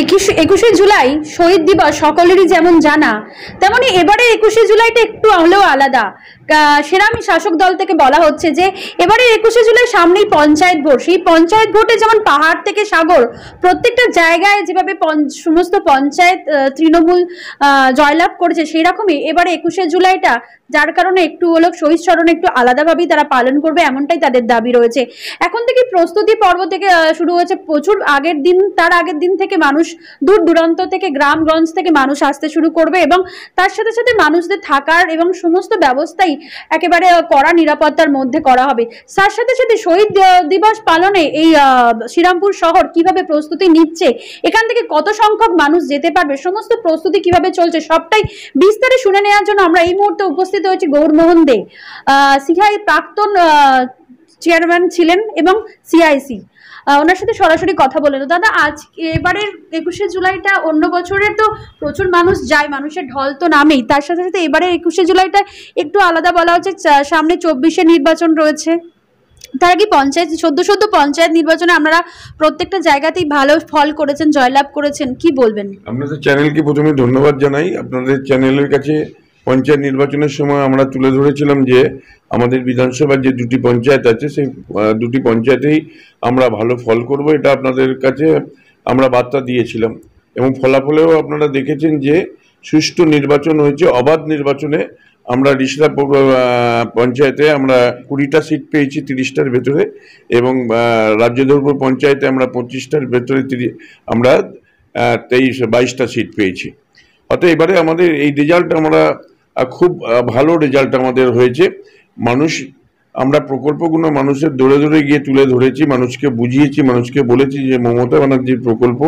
একুশে একুশে জুলাই শহীদ দিবস সকলেরই যেমন জানা, তেমনি এবারে একুশে জুলাইটা একটু হলেও আলাদা। সেরামি শাসক দল থেকে বলা হচ্ছে যে এবারে একুশে জুলাই সামনেই পঞ্চায়েত ভোট। সেই পঞ্চায়েত ভোটে যেমন পাহাড় থেকে সাগর, প্রত্যেকটা জায়গায় যেভাবে সমস্ত পঞ্চায়েত তৃণমূল জয়লাভ করেছে সেই রকমই এবারে একুশে জুলাইটা, যার কারণে একটু হলো শহীদ স্মরণ একটু আলাদাভাবেই তারা পালন করবে, এমনটাই তাদের দাবি রয়েছে। এখন থেকে প্রস্তুতি পর্ব থেকে শুরু হয়েছে প্রচুর আগের দিন, তার আগের দিন থেকে মানুষ দূর দূরান্ত থেকে, গ্রামগঞ্জ থেকে মানুষ আসতে শুরু করবে এবং তার সাথে সাথে মানুষদের থাকার এবং সমস্ত ব্যবস্থাই একেবারে কড়া নিরাপত্তার মধ্যে করা হবে। তার সাথে সাথে শহীদ দিবস পালনে এই শ্রীরামপুর শহর কীভাবে প্রস্তুতি নিচ্ছে, এখান থেকে কত সংখ্যক মানুষ যেতে পারবে, সমস্ত প্রস্তুতি কীভাবে চলছে, সবটাই বিস্তারে শুনে নেওয়ার জন্য আমরা এই মুহূর্তে উপস্থিত হয়েছি গৌরমোহন দে। সিহাই প্রাক্তন চেয়ারম্যান ছিলেন এবং সিআইসি। ওনার সাথে সরাসরি কথা বলে নেব। দাদা, আজ এবারের একুশে জুলাইটা অন্য বছরের তো প্রচুর মানুষ যায়, মানুষের ঢল তো নামেই। তার সাথে সাথে এবারের একুশে জুলাইটা একটু আলাদা বলা হচ্ছে সামনে চব্বিশে নির্বাচন রয়েছে। তারা কি পঞ্চায়েত, সদ্য সদ্য পঞ্চায়েত নির্বাচনে আপনারা প্রত্যেকটা জায়গাতেই ভালো ফল করেছেন, জয়লাভ করেছেন, কি বলবেন? আপনাদের চ্যানেলকে প্রথমে ধন্যবাদ জানাই। আপনাদের চ্যানেলের কাছে পঞ্চায়েত নির্বাচনের সময় আমরা তুলে ধরেছিলাম যে আমাদের বিধানসভার যে দুটি পঞ্চায়েত আছে, সেই দুটি পঞ্চায়েতেই আমরা ভালো ফল করব, এটা আপনাদের কাছে আমরা বার্তা দিয়েছিলাম। এবং ফলাফলেও আপনারা দেখেছেন যে সুষ্ঠু নির্বাচন হয়েছে, অবাধ নির্বাচনে আমরা রিসরা পঞ্চায়েতে আমরা কুড়িটা সিট পেয়েছি তিরিশটার ভেতরে এবং রাজ্যধর্মপুর পঞ্চায়েতে আমরা পঁচিশটার ভেতরে তিরি- আমরা তেইশ, বাইশটা সিট পেয়েছি। অতএব এবারে আমাদের এই রেজাল্ট আমরা খুব ভালো রেজাল্ট আমাদের হয়েছে। মানুষ, আমরা প্রকল্পগুলো মানুষের দৌড়ে দৌড়ে গিয়ে তুলে ধরেছি, মানুষকে বুঝিয়েছি, মানুষকে বলেছি যে মমতা ব্যানার্জির প্রকল্প,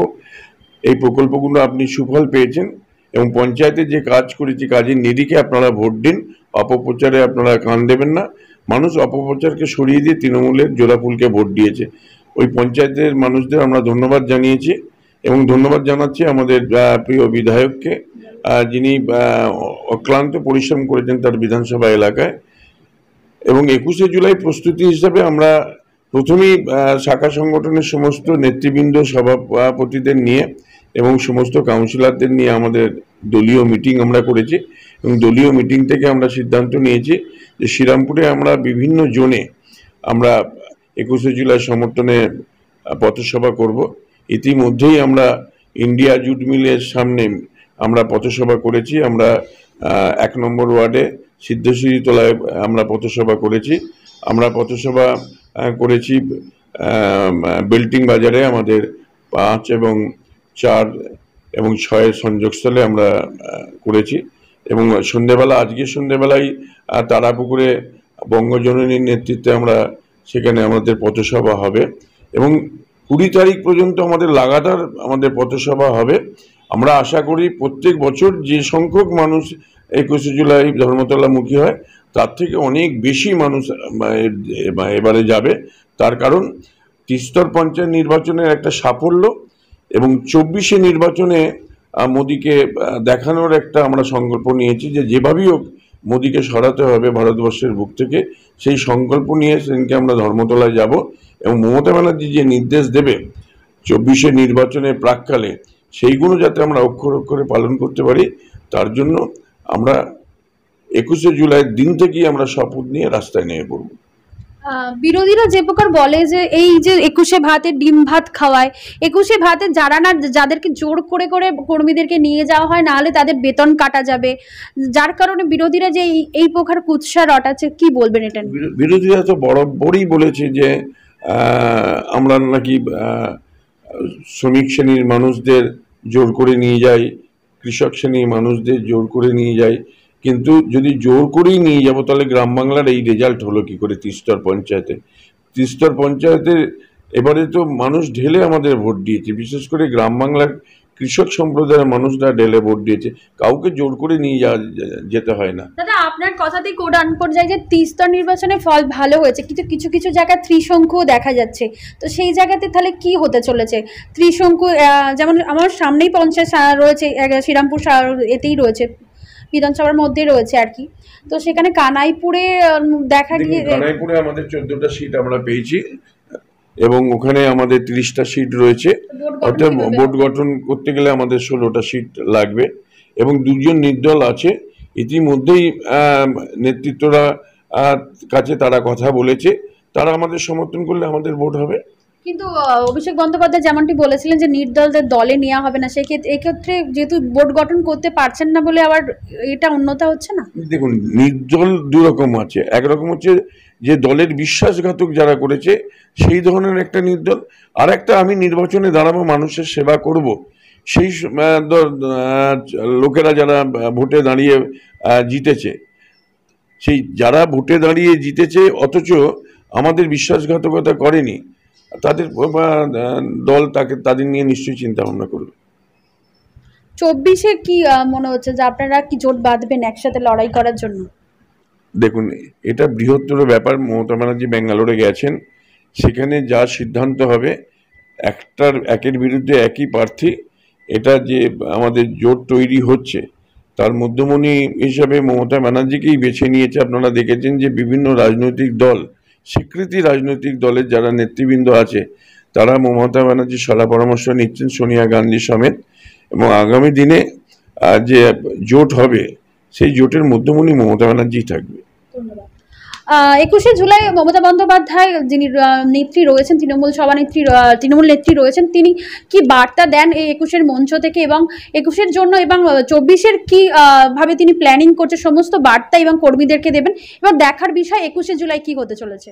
এই প্রকল্পগুলো আপনি সুফল পেয়েছেন এবং পঞ্চায়েতে যে কাজ করেছি, কাজের নিরিখে আপনারা ভোট দিন, অপপ্রচারে আপনারা কান দেবেন না। মানুষ অপপ্রচারকে সরিয়ে দিয়ে তৃণমূলের জোড়াফুলকে ভোট দিয়েছে। ওই পঞ্চায়েতের মানুষদের আমরা ধন্যবাদ জানিয়েছি এবং ধন্যবাদ জানাচ্ছি আমাদের প্রিয় বিধায়ককে। যিনি অক্লান্ত পরিশ্রম করেছেন তার বিধানসভা এলাকায়। এবং একুশে জুলাই প্রস্তুতি হিসাবে আমরা প্রথমেই শাখা সংগঠনের সমস্ত নেতৃবৃন্দ, সভাপতিদের নিয়ে এবং সমস্ত কাউন্সিলরদের নিয়ে আমাদের দলীয় মিটিং আমরা করেছি। এবং দলীয় মিটিং থেকে আমরা সিদ্ধান্ত নিয়েছি যে শ্রীরামপুরে আমরা বিভিন্ন জোনে আমরা একুশে জুলাই সমর্থনে পথসভা করব। ইতিমধ্যেই আমরা ইন্ডিয়া জুট মিলের সামনে আমরা পথসভা করেছি আমরা এক নম্বর ওয়ার্ডে সিদ্ধেশ্বরী তলায় আমরা পথসভা করেছি। আমরা পথসভা করেছি বেল্টিং বাজারে আমাদের পাঁচ এবং চার এবং ছয়ের সংযোগস্থলে আমরা করেছি। এবং সন্ধেবেলা আজকে সন্ধেবেলায় আহ, তারাপুকুরে বঙ্গজননীর নেতৃত্বে আমরা সেখানে আমাদের পথসভা হবে। এবং কুড়ি তারিখ পর্যন্ত আমাদের লাগাতার আমাদের পথসভা হবে। আমরা আশা করি প্রত্যেক বছর যে সংখ্যক মানুষ একুশে জুলাই ধর্মতলামুখী হয়, তার থেকে অনেক বেশি মানুষ এবারে যাবে। তার কারণ তিস্তর পঞ্চায়েত নির্বাচনের একটা সাফল্য এবং চব্বিশে নির্বাচনে মোদিকে দেখানোর একটা আমরা সংকল্প নিয়েছি যে যেভাবেই হোক মোদিকে সরাতে হবে ভারতবর্ষের বুক থেকে। সেই সংকল্প নিয়ে সেদিনকে আমরা ধর্মতলায় যাব এবং মমতা ব্যানার্জি যে নির্দেশ দেবে, চব্বিশে নির্বাচনের প্রাককালে সেইগুলো যাতে আমরা অক্ষর অক্ষরে পালন করতে পারি তার জন্য আমরা একুশে জুলাইয়ের দিন থেকেই আমরা শপথ নিয়ে রাস্তায় নেমে পড়ব বিরোধীরা যে প্রকার বলে যে এই যে একুশে ভাতে ডিম ভাত খাওয়ায় একুশে ভাতে যারা না যাদেরকে জোর করে করে কর্মীদেরকে নিয়ে যাওয়া হয় নাহলে তাদের বেতন কাটা যাবে যার কারণে বিরোধীরা যে এই- প্রকার কুৎসা রটাচ্ছে কি বলবেন এটা? বিরোধীরা তো বরাবরই বলেছে যে আমরা নাকি শ্রমিক শ্রেণির মানুষদের জোর করে নিয়ে যায়, কৃষক শ্রেণির মানুষদের জোর করে নিয়ে যায়। কিন্তু যদি জোর করেই নিয়ে যাব, তাহলে গ্রাম বাংলার এই রেজাল্ট হলো কি করে তিস্তর পঞ্চায়েতে? তিস্তর পঞ্চায়েতের এবারে তো মানুষ ঢেলে আমাদের ভোট দিয়েছে। বিশেষ করে গ্রাম বাংলার কৃষক সম্প্রদায়ের মানুষরা ঢেলে ভোট দিয়েছে। কাউকে জোর করে নিয়ে যাওয়া যেতে হয় না। দাদা আপনার কথাতেই কোডান পর্যায়ে যে তিস্তর নির্বাচনে ফল ভালো হয়েছে। কিন্তু কিছু কিছু জায়গায় ত্রিশঙ্কুও দেখা যাচ্ছে। তো সেই জায়গাতে তাহলে কি হতে চলেছে? ত্রিশঙ্কু যেমন আমার সামনেই পঞ্চায়েত রয়েছে শ্রীরামপুর এতেই রয়েছে বিধানসভার মধ্যে রয়েছে আর কি। তো সেখানে কানাইপুরে দেখা গিয়ে কানাইপুরে আমাদের চোদ্দটা সিট আমরা পেয়েছি। এবং ওখানে আমাদের তিরিশটা সিট রয়েছে। অর্থাৎ বোর্ড গঠন করতে গেলে আমাদের ষোলোটা সিট লাগবে এবং দুজন নির্দল আছে। ইতিমধ্যেই নেতৃত্বরা কাছে তারা কথা বলেছে। তারা আমাদের সমর্থন করলে আমাদের ভোট হবে। কিন্তু অভিষেক বন্দ্যোপাধ্যায় যেমনটি বলেছিলেন যে নির্দলদের দলে নেওয়া হবে না সেক্ষেত্রে এক্ষেত্রে যেহেতু বোর্ড গঠন করতে পারছেন না বলে আবার এটা উন্নত হচ্ছে না? দেখুন নির্দল দু রকম আছে। একরকম হচ্ছে যে দলের বিশ্বাসঘাতক যারা করেছে, সেই ধরনের একটা নির্দল। আর একটা আমি নির্বাচনে দাঁড়াবো, মানুষের সেবা করব। সেই লোকেরা যারা ভোটে দাঁড়িয়ে জিতেছে। সেই যারা ভোটে দাঁড়িয়ে জিতেছে, অথচ আমাদের বিশ্বাসঘাতকতা করেনি, তাদের দল তাকে, তাদের নিয়ে নিশ্চয়ই চিন্তা ভাবনা করবে। চব্বিশে কি মনে হচ্ছে যে আপনারা কি জোট বাঁধবেন একসাথে লড়াই করার জন্য? দেখুন, এটা বৃহত্তর ব্যাপার। মমতা ব্যানার্জি ব্যাঙ্গালোরে গেছেন। সেখানে যা সিদ্ধান্ত হবে, একটার, একের বিরুদ্ধে একই প্রার্থী, এটা যে আমাদের জোট তৈরি হচ্ছে, তার মধ্যমণি হিসাবে মমতা ব্যানার্জিকেই বেছে নিয়েছে। আপনারা দেখেছেন যে বিভিন্ন রাজনৈতিক দল, স্বীকৃতি রাজনৈতিক দলের যারা নেতৃবৃন্দ আছে, তারা মমতা ব্যানার্জির সলা পরামর্শ নিচ্ছেন সোনিয়া গান্ধী সমেত। এবং আগামী দিনে যে জোট হবে, সেই জোটের মধ্যমণি মমতা ব্যানার্জি থাকবে। ধন্যবাদ। একুশে জুলাই মমতা বন্দ্যোপাধ্যায় যিনি নেত্রী রয়েছেন, তৃণমূল সভানেত্রী তৃণমূল নেত্রী রয়েছেন, তিনি কি বার্তা দেন এই একুশের মঞ্চ থেকে এবং একুশের জন্য এবং চব্বিশের কি ভাবে তিনি প্ল্যানিং করছে, সমস্ত বার্তা এবং কর্মীদেরকে দেবেন? এবং দেখার বিষয় একুশে জুলাই কি হতে চলেছে?